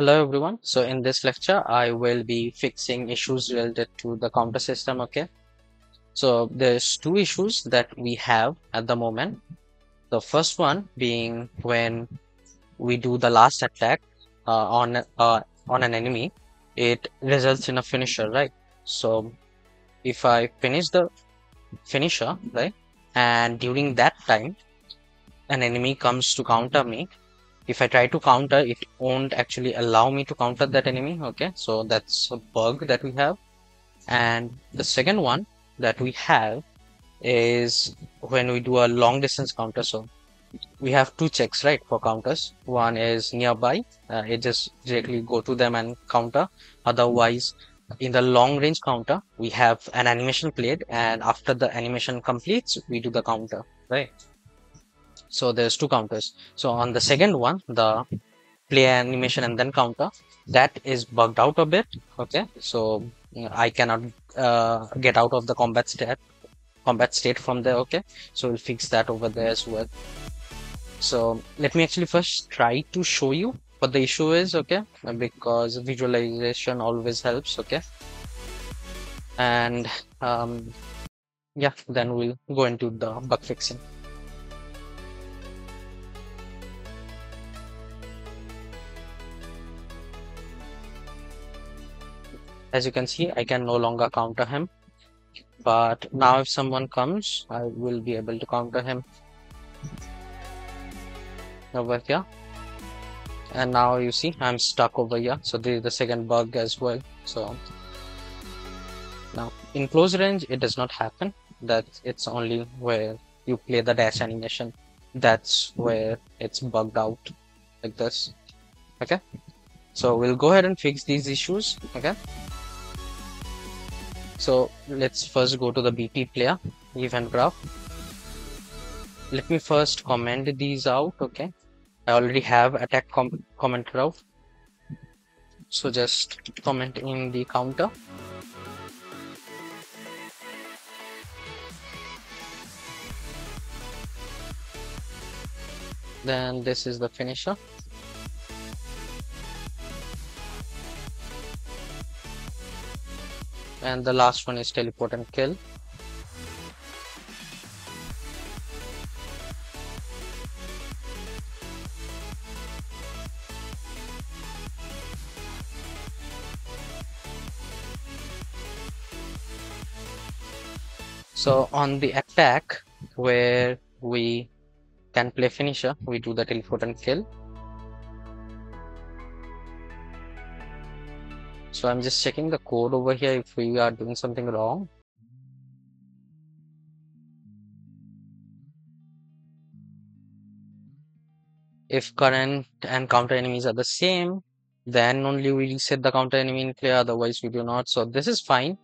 Hello everyone. So in this lecture, I will be fixing issues related to the counter system. Okay. So there's two issues that we have at the moment. The first one being when we do the last attack uh, on uh, on an enemy, it results in a finisher, right? So if I finish the finisher, right, and during that time, an enemy comes to counter me, if I try to counter, it won't actually allow me to counter that enemy. Okay, so that's a bug that we have. And the second one that we have is when we do a long distance counter. So we have two checks, right, for counters. One is nearby, uh, it just directly go to them and counter. Otherwise, in the long range counter, we have an animation played, and after the animation completes, we do the counter, right? So there's two counters. So on the second one, the play animation and then counter, that is bugged out a bit. Okay, so I cannot uh, get out of the combat state combat state from there. Okay, so we'll fix that over there as well. So let me actually first try to show you what the issue is. Okay, because visualization always helps. Okay, and um, yeah, then we'll go into the bug fixing. As you can see I can no longer counter him. But now if someone comes I will be able to counter him. Over here. And now you see I'm stuck over here. So this is the second bug as well. So now in close range it does not happen. That it's only where you play the dash animation. That's where it's bugged out like this. Okay? So we'll go ahead and fix these issues. Okay so let's first go to the BP player event graph. Let me first comment these out. Okay. I already have attack com comment graph. So just comment in the counter. Then this is the finisher. And the last one is teleport and kill. So on the attack where we can play finisher we do the teleport and kill So I'm just checking the code over here if we are doing something wrong. If current and counter enemies are the same, then only we reset the counter enemy in play, otherwise we do not. So this is fine.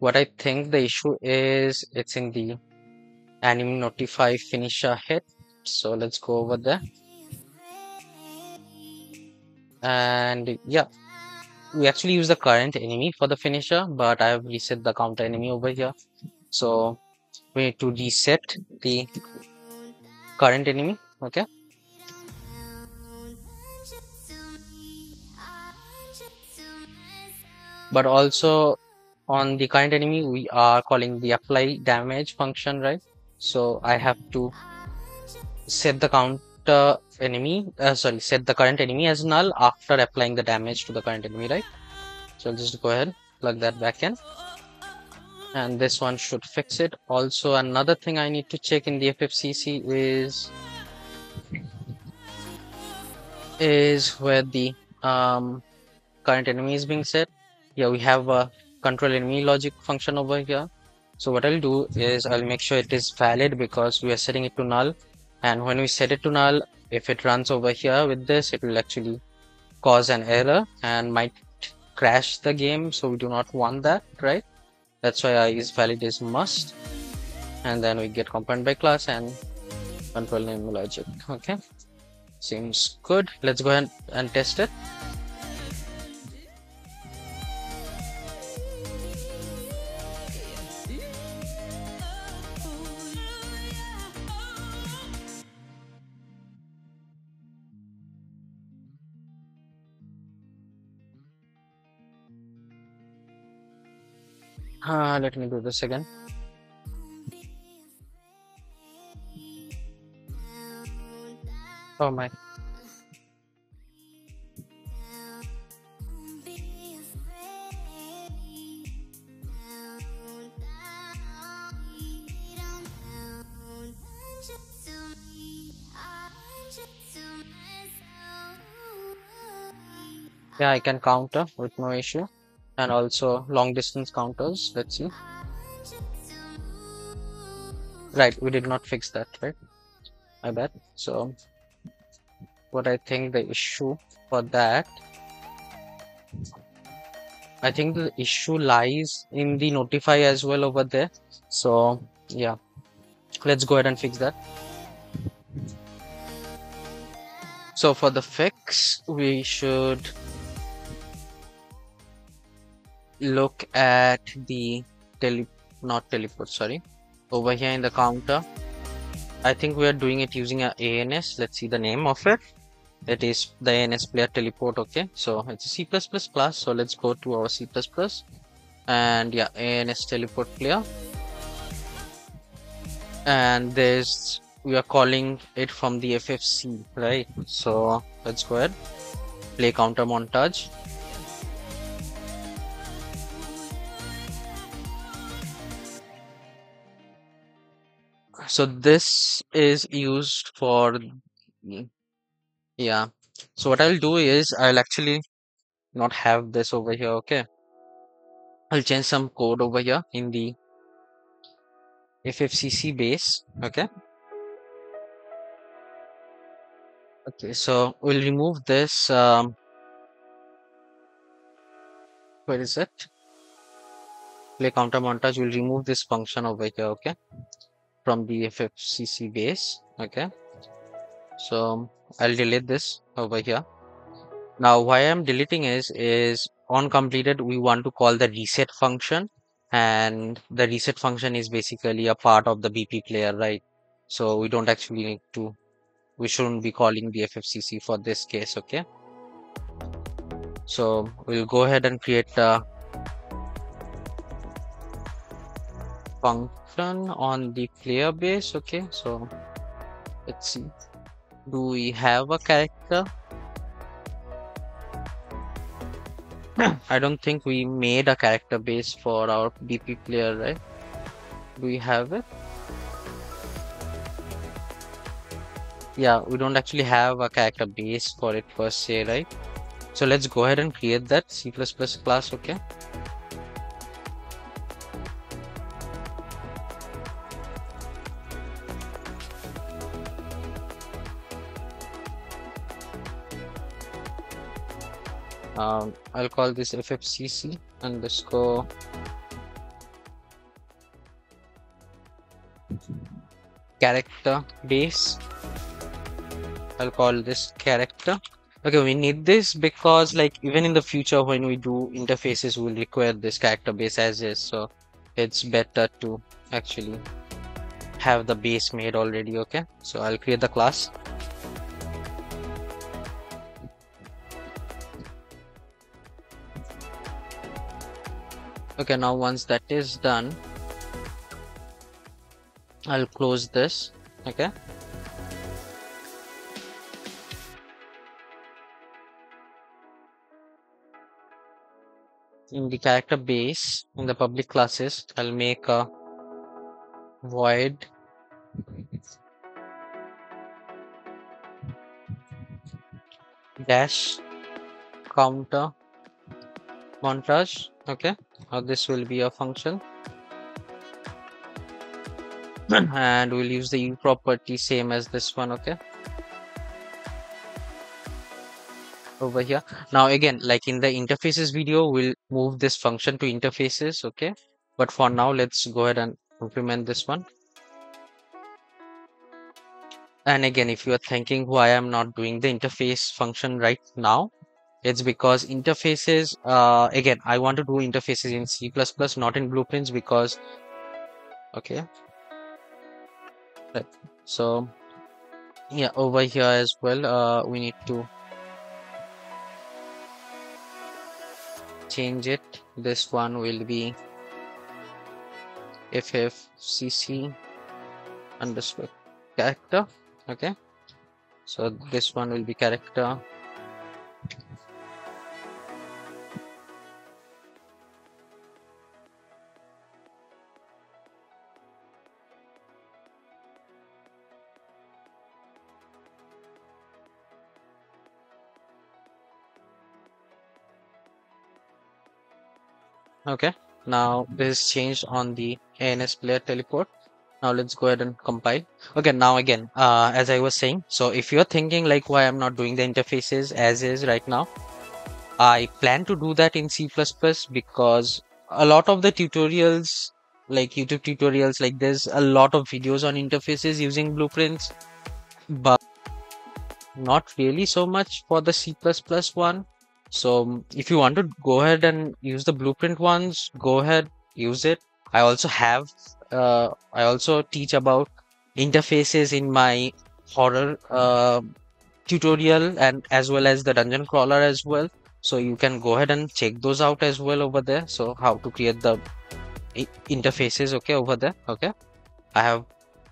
What I think the issue is, it's in the enemy notify finisher hit. So let's go over there. And yeah, we actually use the current enemy for the finisher, but I have reset the counter enemy over here. So we need to reset the current enemy. Okay. But also on the current enemy, we are calling the apply damage function, right? So I have to set the counter enemy uh, sorry set the current enemy as null after applying the damage to the current enemy right? So I'll just go ahead plug that back in. And this one should fix it. Also another thing I need to check in the FFCC is is where the um, current enemy is being set. Yeah we have a control enemy logic function over here. So what I'll do is I'll make sure it is valid because we are setting it to null. And when we set it to null if it runs over here with this it will actually cause an error and might crash the game so we do not want that right? That's why is valid is must. And then we get component by class and control name logic. Okay. Seems good. Let's go ahead and test it uh, let me do this again. Oh my. Yeah i can counter with no issue and also long distance counters let's see. Right we did not fix that right? I bet so what i think the issue for that i think the issue lies in the notify as well over there. So yeah. Let's go ahead and fix that. So for the fix we should look at the tele not teleport sorry over here in the counter. I think we are doing it using a ans let's see the name of it. It is the ans player teleport okay? So it's a c++ class so let's go to our c++ and yeah ans teleport player. And there's we are calling it from the ffcc right? So let's go ahead. Play counter montage so this is used for yeah. So what i'll do is i'll actually not have this over here okay? I'll change some code over here in the ffcc base okay? Okay so we'll remove this um where is it? Play counter montage we'll remove this function over here okay from the ffcc base okay? So i'll delete this over here. Now why i'm deleting is is on completed we want to call the reset function and the reset function is basically a part of the bp player right? So we don't actually need to we shouldn't be calling the ffcc for this case okay? So we'll go ahead and create a function on the player base okay so let's see do we have a character I don't think we made a character base for our BP player, right? Do we have it? Yeah, we don't actually have a character base for it per se, right? So let's go ahead and create that C++ class, okay? I'll call this ffcc underscore. Character base. I'll call this character. Okay we need this because like even in the future when we do interfaces we'll require this character base as is. So it's better to actually have the base made already okay? So I'll create the class okay now once that is done I'll close this okay? In the character base in the public classes I'll make a void. Dash counter montage okay now this will be a function? And we'll use the u property same as this one okay? Over here. Now again like in the interfaces video we'll move this function to interfaces okay? But for now let's go ahead and implement this one. And again if you are thinking why i'm not doing the interface function right now it's because interfaces uh, again i want to do interfaces in c++ not in blueprints because okay. Right. so yeah over here as well uh, we need to change it. This one will be ffcc underscore character okay. So this one will be character okay. Now this is changed on the ans player teleport. Now let's go ahead and compile. Okay now again uh, as i was saying so if you're thinking like why i'm not doing the interfaces as is right now i plan to do that in c++ because a lot of the tutorials like youtube tutorials like there's a lot of videos on interfaces using blueprints but not really so much for the c++ one so if you want to go ahead and use the blueprint ones, go ahead, use it. I also have, uh, I also teach about interfaces in my horror uh, tutorial and as well as the dungeon crawler as well. So you can go ahead and check those out as well over there. So how to create the interfaces, okay, over there, okay. I have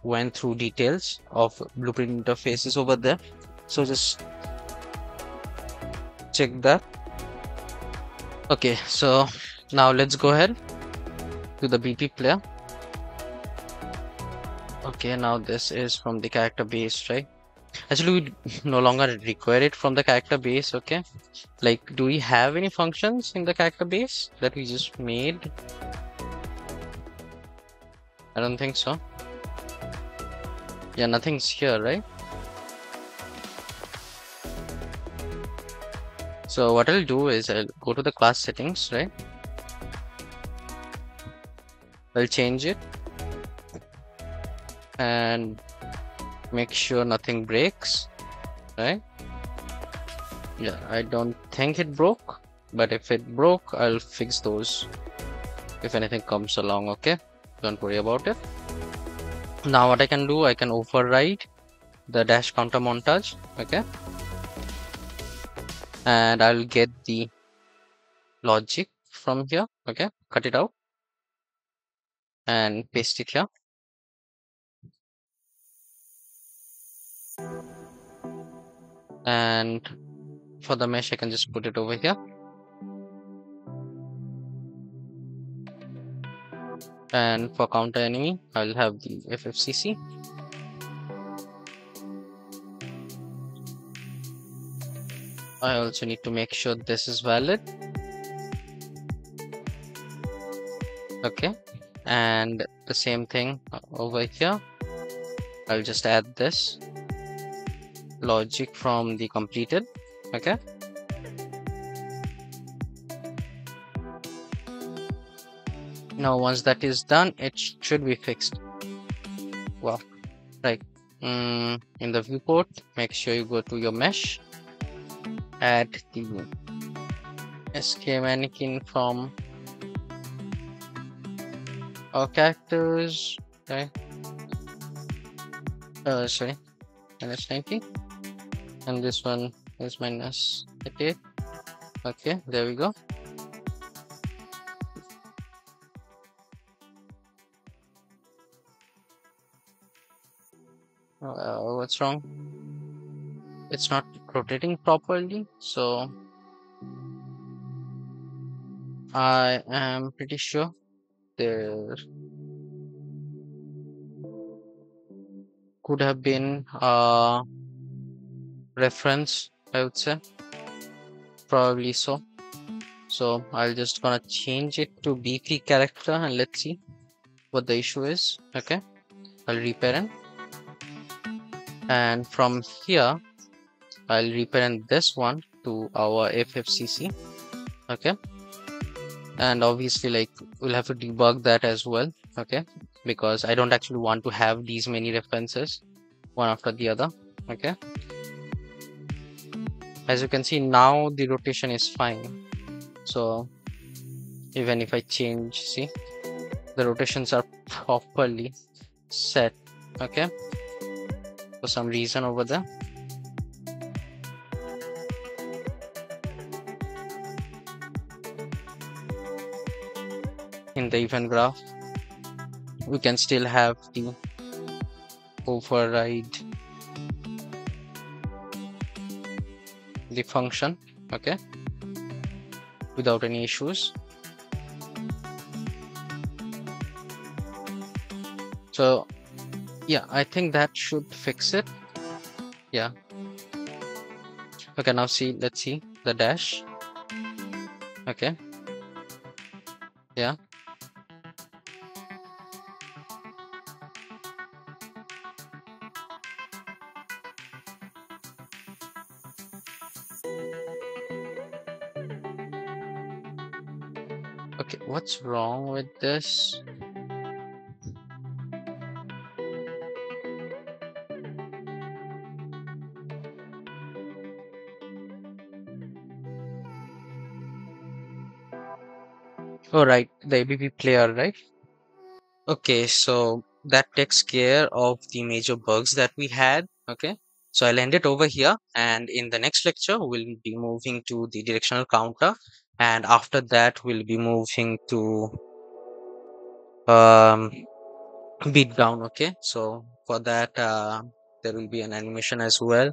went through details of blueprint interfaces over there. So just check that. Okay so now let's go ahead to the bp player. Okay now this is from the character base right? Actually we no longer require it from the character base okay? Like do we have any functions in the character base that we just made? I don't think so. Yeah nothing's here right So what I'll do is I'll go to the class settings, right? I'll change it and make sure nothing breaks, right? Yeah, I don't think it broke, but if it broke, I'll fix those if anything comes along, okay? Don't worry about it. Now what I can do, I can override the dash counter montage, okay? And I'll get the logic from here. Okay cut it out. And paste it here. And for the mesh I can just put it over here. And for counter enemy I'll have the FFCC I also need to make sure this is valid. Okay, and the same thing over here. I'll just add this logic from the completed. Okay. Now, once that is done, it should be fixed. Well, right. Mm, in the viewport, make sure you go to your mesh add the SK mannequin from our characters. Okay. Uh, sorry, minus 90, and this one is minus 88. Okay, there we go. Uh, what's wrong? it's not rotating properly. So I am pretty sure there could have been a reference I would say. Probably so. So I'll just gonna change it to BP character and let's see what the issue is. Okay I'll reparent and from here I'll reparent this one to our FFCC okay? And obviously like we'll have to debug that as well okay? Because I don't actually want to have these many references one after the other okay? As you can see now the rotation is fine. So even if I change see the rotations are properly set okay? For some reason over there the event graph we can still have the override the function okay without any issues. So yeah i think that should fix it. Yeah. Okay now see let's see the dash. Okay. Yeah what's wrong with this? All right the abp player right? Okay so that takes care of the major bugs that we had okay? So i'll end it over here and in the next lecture we'll be moving to the directional counter and after that we'll be moving to um beat down okay? So for that uh there will be an animation as well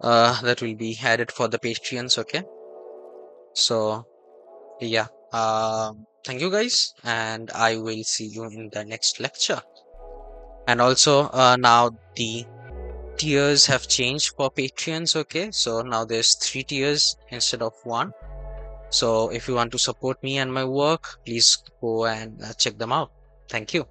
uh that will be added for the patreons okay? So yeah um thank you guys and i will see you in the next lecture. And also uh now the tiers have changed for patreons okay? So now there's three tiers instead of one so if you want to support me and my work please go and uh, check them out. Thank you